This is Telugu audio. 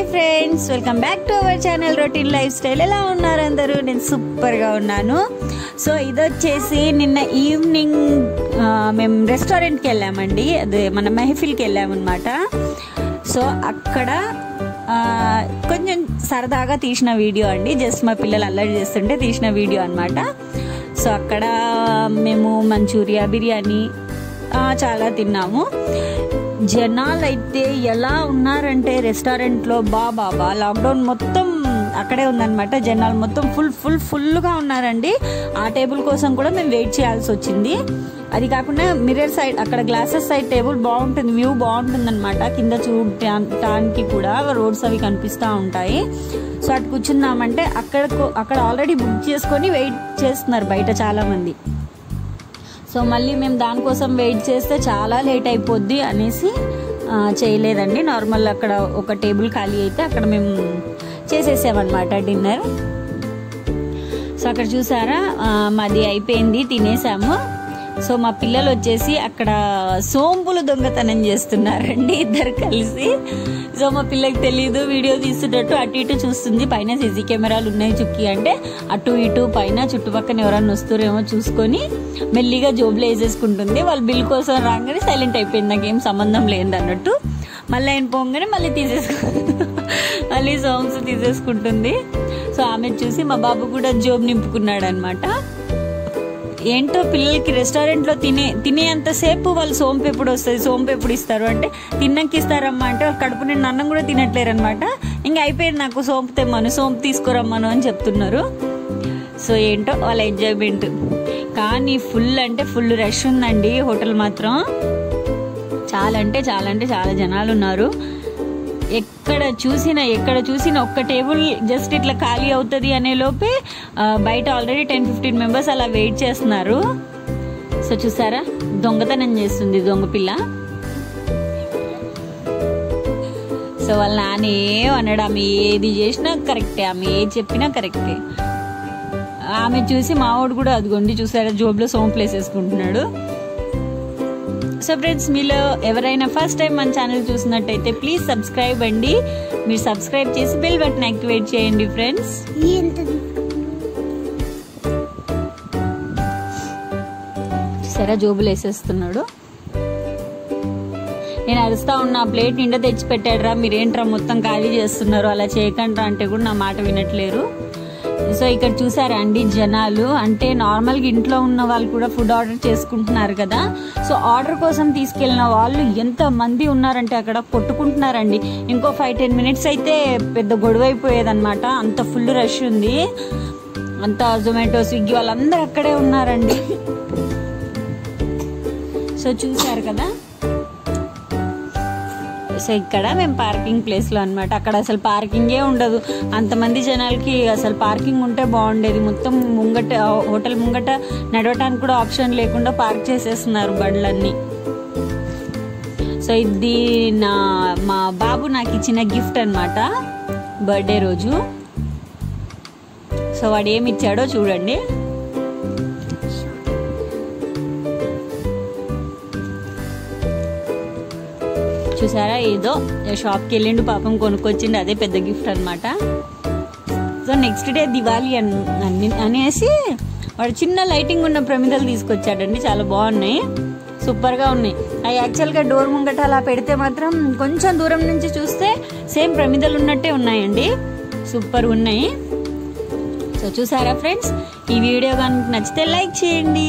Hi friends welcome back to our channel. Routine lifestyle ఎలా ఉన్నారు అందరూ? నేను సూపర్గా ఉన్నాను. సో ఇది వచ్చేసి నిన్న ఈవినింగ్ మేము రెస్టారెంట్కి వెళ్ళామండి. అదే మన మెహఫిల్కి వెళ్ళామన్నమాట. సో అక్కడ కొంచెం సరదాగా తీసిన వీడియో అండి. జస్ట్ మా పిల్లలు అల్లరి చేస్తుంటే తీసిన వీడియో అనమాట సో అక్కడ మేము మంచూరియా బిర్యానీ చాలా తిన్నాము. జనాలు అయితే ఎలా ఉన్నారంటే రెస్టారెంట్లో బా బాబా లాక్డౌన్ మొత్తం అక్కడే ఉందన్నమాట. జనాలు మొత్తం ఫుల్ ఫుల్ ఫుల్గా ఉన్నారండి. ఆ టేబుల్ కోసం కూడా మేము వెయిట్ చేయాల్సి వచ్చింది. అది కాకుండా మిర్రర్ సైడ్ అక్కడ గ్లాసెస్ సైడ్ టేబుల్ బాగుంటుంది వ్యూ బాగుంటుంది అనమాట కింద చూడటానికి కూడా రోడ్స్ అవి కనిపిస్తూ ఉంటాయి. సో అటు కూర్చుందామంటే అక్కడ అక్కడ ఆల్రెడీ బుక్ చేసుకొని వెయిట్ చేస్తున్నారు బయట చాలా మంది సో మళ్ళీ మేము దానికోసం వెయిట్ చేస్తే చాలా లేట్ అయిపోద్ది అనేసి చేయలేదండి. నార్మల్ అక్కడ ఒక టేబుల్ ఖాళీ అయితే అక్కడ మేము చేసేసామన్నమాట డిన్నర్. సో అక్కడ చూసారా? మాది అయిపోయింది తినేసాము. సో మా పిల్లలు వచ్చేసి అక్కడ సోంపులు దొంగతనం చేస్తున్నారండి ఇద్దరు కలిసి. సో మా పిల్లకి తెలియదు వీడియో తీస్తున్నట్టు అటు ఇటు చూస్తుంది. పైన సీసీ కెమెరాలు ఉన్నాయి చుక్కి అంటే అటు ఇటు పైన చుట్టుపక్కన ఎవరన్నా వస్తారేమో చూసుకొని మెల్లిగా జోబులు వేసేసుకుంటుంది. వాళ్ళు బిల్ కోసం రాగానే సైలెంట్ అయిపోయింది. నాకేం సంబంధం లేదు అన్నట్టు మళ్ళీ ఆయన పోగానే మళ్ళీ తీసేసుకు మళ్ళీ సాంగ్స్ తీసేసుకుంటుంది. సో ఆమె చూసి మా బాబు కూడా జోబు నింపుకున్నాడు అనమాట ఏంటో పిల్లలకి రెస్టారెంట్లో తినే తినేంతసేపు వాళ్ళు సోంపు ఎప్పుడు వస్తుంది? సోంపు ఎప్పుడు ఇస్తారు? అంటే తిన్నాక ఇస్తారమ్మా అంటే వాళ్ళు కడుపు నిండా అన్నం కూడా తినట్లేరు అనమాట ఇంకా అయిపోయింది నాకు సోంపు తెమ్మను సోంపు తీసుకురమ్మను అని చెప్తున్నారు. సో ఏంటో వాళ్ళ ఎంజాయ్మెంట్. కానీ ఫుల్ అంటే ఫుల్ రష్ ఉందండి హోటల్ మాత్రం. చాలా అంటే చాలా అంటే చాలా జనాలు ఉన్నారు. ఎక్కడ చూసినా ఎక్కడ చూసినా ఒక్క టేబుల్ జస్ట్ ఇట్లా ఖాళీ అవుతుంది అనే లోపే బయట ఆల్రెడీ టెన్ ఫిఫ్టీన్ మెంబర్స్ అలా వెయిట్ చేస్తున్నారు. సో చూసారా? దొంగతనం చేస్తుంది దొంగ పిల్ల. సో వాళ్ళ నాన్న ఏం అన్నాడు ఆమె ఏది చేసినా కరెక్టే ఆమె ఏది చెప్పినా కరెక్టే ఆమె చూసి మావాడు కూడా అదిగోండి చూసారా జోబులో సోంపులు వేసేసుకుంటున్నాడు. సో ఫ్రెండ్స్ మీలో ఎవరైనా ఫస్ట్ టైం మన ఛానల్ చూసినట్టయితే ప్లీజ్ సబ్స్క్రైబ్ అండి. మీరు సబ్స్క్రైబ్ చేసి బెల్ బటన్ యాక్టివేట్ చేయండి ఫ్రెండ్స్. సరే జోబులు వేసేస్తున్నాడు. నేను అరుస్తా ఉన్న ప్లేట్ నిండా తెచ్చి పెట్టాడురా మీరేంట్రా మొత్తం ఖాళీ చేస్తున్నారు అలా చేయకండి అంటే కూడా నా మాట వినట్లేరు. సో ఇక్కడ చూసారా అండి జనాలు? అంటే నార్మల్గా ఇంట్లో ఉన్న వాళ్ళు కూడా ఫుడ్ ఆర్డర్ చేసుకుంటున్నారు కదా. సో ఆర్డర్ కోసం తీసుకెళ్ళిన వాళ్ళు ఎంత మంది ఉన్నారంటే అక్కడ కొట్టుకుంటున్నారండి. ఇంకో ఫైవ్ టెన్ మినిట్స్ అయితే పెద్ద గొడవ అయిపోయేదన్నమాట. అంత ఫుల్ రష్ ఉంది. అంత జొమాటో స్విగ్గీ వాళ్ళందరూ అక్కడే ఉన్నారండి. సో చూసారు కదా? సో ఇక్కడ మేము పార్కింగ్ ప్లేస్లో అనమాట అక్కడ అసలు పార్కింగే ఉండదు. అంతమంది జనాలకి అసలు పార్కింగ్ ఉంటే బాగుండేది. మొత్తం ముంగట హోటల్ ముంగట నడవటానికి కూడా ఆప్షన్ లేకుండా పార్క్ చేసేస్తున్నారు బండ్లన్నీ. సో ఇది నా మా బాబు నాకు ఇచ్చిన గిఫ్ట్ అనమాట బర్త్డే రోజు. సో వాడు ఏమి ఇచ్చాడో చూడండి. చూసారా? ఏదో షాప్కి వెళ్ళిండు పాపం కొనుక్కొచ్చిండు అదే పెద్ద గిఫ్ట్ అనమాట సో నెక్స్ట్ డే దివాళీ అన్ అనేసి వాడు చిన్న లైటింగ్ ఉన్న ప్రమిదలు తీసుకొచ్చాడండి చాలా బాగున్నాయి. సూపర్గా ఉన్నాయి. అవి యాక్చువల్గా డోర్ ముంగట అలా పెడితే మాత్రం కొంచెం దూరం నుంచి చూస్తే సేమ్ ప్రమిదలు ఉన్నట్టే ఉన్నాయండి. సూపర్ ఉన్నాయి. సో చూసారా ఫ్రెండ్స్ ఈ వీడియో కనుక నచ్చితే లైక్ చేయండి.